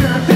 Say